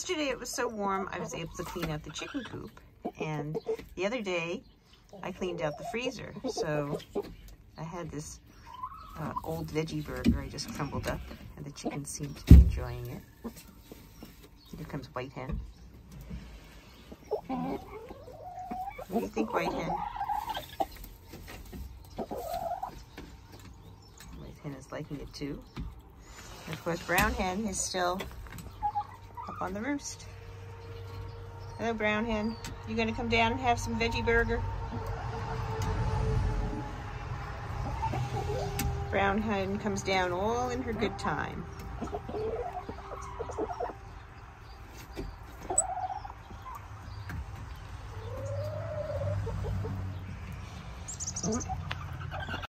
Yesterday it was so warm I was able to clean out the chicken coop and the other day I cleaned out the freezer. So I had this uh, old veggie burger I just crumbled up and the chickens seem to be enjoying it. Here comes White Hen. What do you think, White Hen? White Hen is liking it too. And of course, Brown Hen is still on the roost. Hello, Brown Hen. You gonna come down and have some veggie burger? Brown Hen comes down all in her good time. Mm -hmm.